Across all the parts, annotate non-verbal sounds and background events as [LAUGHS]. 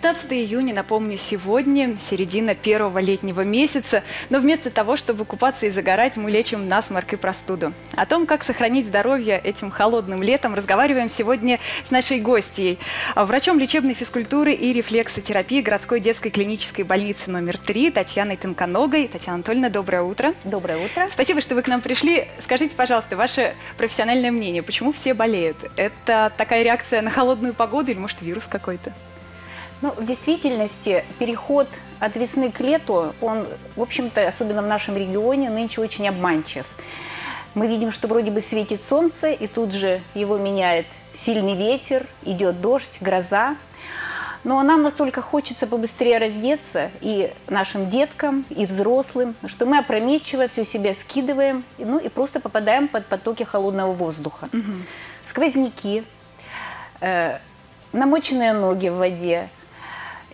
15 июня, напомню, сегодня, середина первого летнего месяца, но вместо того, чтобы купаться и загорать, мы лечим насморк и простуду. О том, как сохранить здоровье этим холодным летом, разговариваем сегодня с нашей гостьей, врачом лечебной физкультуры и рефлексотерапии городской детской клинической больницы номер 3 Татьяной Тонконогой. Татьяна Анатольевна, доброе утро. Доброе утро. Спасибо, что вы к нам пришли. Скажите, пожалуйста, ваше профессиональное мнение, почему все болеют? Это такая реакция на холодную погоду или, может, вирус какой-то? Ну, в действительности переход от весны к лету, он, в общем-то, особенно в нашем регионе, нынче очень обманчив. Мы видим, что вроде бы светит солнце, и тут же его меняет сильный ветер, идет дождь, гроза. Но нам настолько хочется побыстрее раздеться и нашим деткам, и взрослым, что мы опрометчиво все себя скидываем, ну и просто попадаем под потоки холодного воздуха. Угу. Сквозняки, э, намоченные ноги в воде,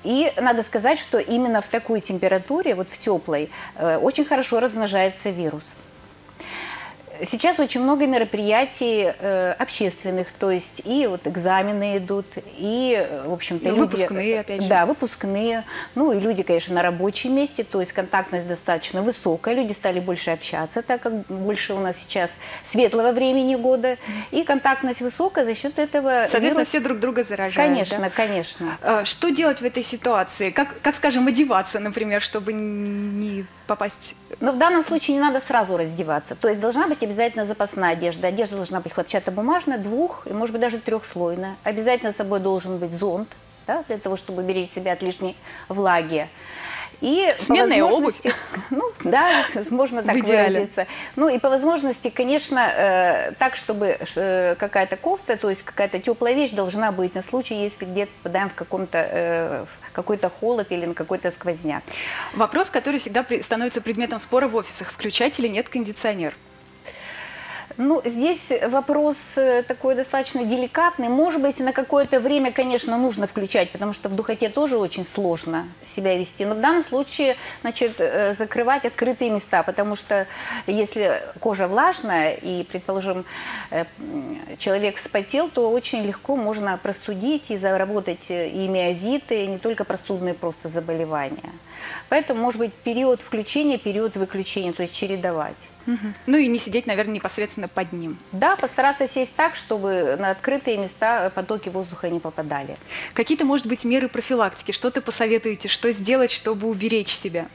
и надо сказать, что именно в такой температуре, вот в теплой, э, очень хорошо размножается вирус. Сейчас очень много мероприятий э, общественных, то есть и вот экзамены идут, и, в общем-то, ну, люди... Выпускные, опять же. Да, выпускные. Ну, и люди, конечно, на рабочем месте, то есть контактность достаточно высокая, люди стали больше общаться, так как больше у нас сейчас светлого времени года, и контактность высокая за счет этого Соответственно, вирус... все друг друга заражают, Конечно, да? конечно. А, что делать в этой ситуации? Как, как, скажем, одеваться, например, чтобы не попасть... Но в данном случае не надо сразу раздеваться. То есть должна быть обязательно запасная одежда. Одежда должна быть хлопчатобумажная, двух, и может быть даже трехслойная. Обязательно с собой должен быть зонт, да, для того, чтобы беречь себя от лишней влаги. И Сменная обувь. [LAUGHS] Ну, да, можно [LAUGHS] так выразиться. Ну, и по возможности, конечно, э, так, чтобы э, какая-то кофта, то есть какая-то теплая вещь должна быть на случай, если где-то попадаем в, каком-то, э, в какой-то холод или на какой-то сквозняк. Вопрос, который всегда становится предметом спора в офисах. Включать или нет кондиционер? Ну, здесь вопрос э, такой достаточно деликатный. Может быть, на какое-то время, конечно, нужно включать, потому что в духоте тоже очень сложно себя вести. Но в данном случае, значит, э, закрывать открытые места, потому что если кожа влажная и, предположим, э, человек вспотел, то очень легко можно простудить и заработать и миозиты, и не только простудные просто заболевания. Поэтому, может быть, период включения, период выключения, то есть чередовать. Угу. Ну и не сидеть, наверное, непосредственно под ним. Да, постараться сесть так, чтобы на открытые места потоки воздуха не попадали. Какие-то, может быть, меры профилактики? Что ты посоветуете, что сделать, чтобы уберечь себя?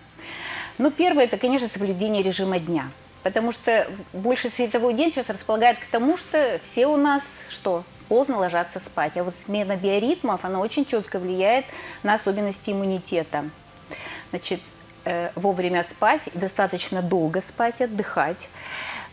Ну, первое, это, конечно, соблюдение режима дня. Потому что больше световой день сейчас располагает к тому, что все у нас что? Поздно ложатся спать. А вот смена биоритмов, она очень четко влияет на особенности иммунитета. Значит, вовремя спать, достаточно долго спать, отдыхать.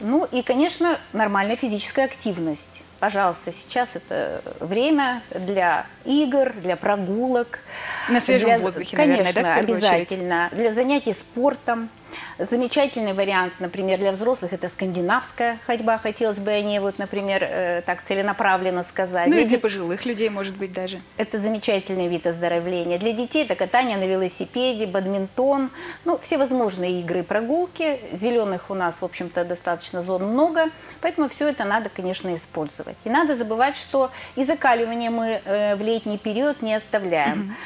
Ну и, конечно, нормальная физическая активность. Пожалуйста, сейчас это время для игр, для прогулок. На свежем для, воздухе, Конечно, наверное, да, обязательно. Очередь? Для занятий спортом. Замечательный вариант, например, для взрослых это скандинавская ходьба. Хотелось бы о ней, вот, например, э, так целенаправленно сказать. Ну для и для пожилых людей, может быть, даже. Это замечательный вид оздоровления. Для детей это катание на велосипеде, бадминтон, ну, все возможные игры, прогулки. Зеленых у нас, в общем-то, достаточно зон много, поэтому все это надо, конечно, использовать. И надо забывать, что и закаливание мы э, в летний период не оставляем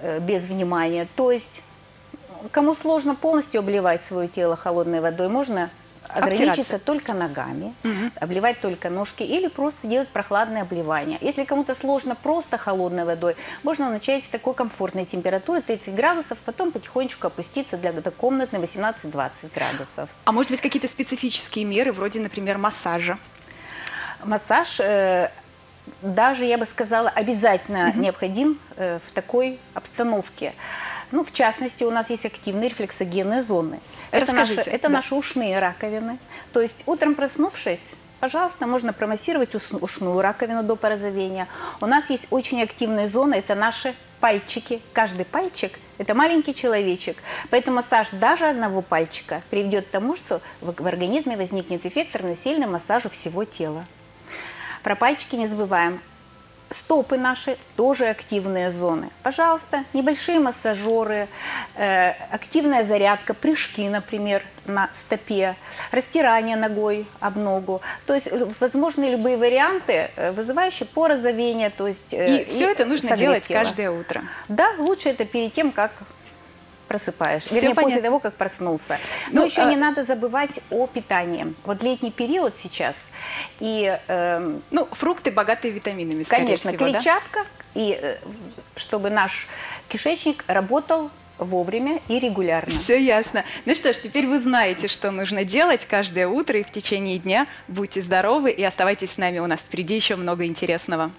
угу. без внимания. То есть кому сложно полностью обливать свое тело холодной водой, можно ограничиться только ногами, угу. обливать только ножки или просто делать прохладное обливание. Если кому-то сложно просто холодной водой, можно начать с такой комфортной температуры 30 градусов, потом потихонечку опуститься для до комнатной 18-20 градусов. А может быть какие-то специфические меры, вроде, например, массажа? Массаж э, даже, я бы сказала, обязательно необходим э, в такой обстановке. Ну, в частности, у нас есть активные рефлексогенные зоны. Это, наши, это да. наши ушные раковины. То есть утром проснувшись, пожалуйста, можно промассировать ушную раковину до порозовения. У нас есть очень активные зоны, это наши пальчики. Каждый пальчик – это маленький человечек. Поэтому массаж даже одного пальчика приведет к тому, что в, в организме возникнет эффект равносильный массажу всего тела. Про пальчики не забываем. Стопы наши тоже активные зоны. Пожалуйста, небольшие массажеры, э, активная зарядка, прыжки, например, на стопе, растирание ногой об ногу. То есть э, возможны любые варианты, э, вызывающие порозовение. То есть, э, и, и все это нужно делать тело. каждое утро. Да, лучше это перед тем, как просыпаешь. Все Вернее, понятно. после того, как проснулся. Но ну, еще а... не надо забывать о питании. Вот летний период сейчас. И, э, ну, фрукты богатые витаминами, Конечно, всего, клетчатка. Да? И э, чтобы наш кишечник работал вовремя и регулярно. Все ясно. Ну что ж, теперь вы знаете, что нужно делать каждое утро и в течение дня. Будьте здоровы и оставайтесь с нами. У нас впереди еще много интересного.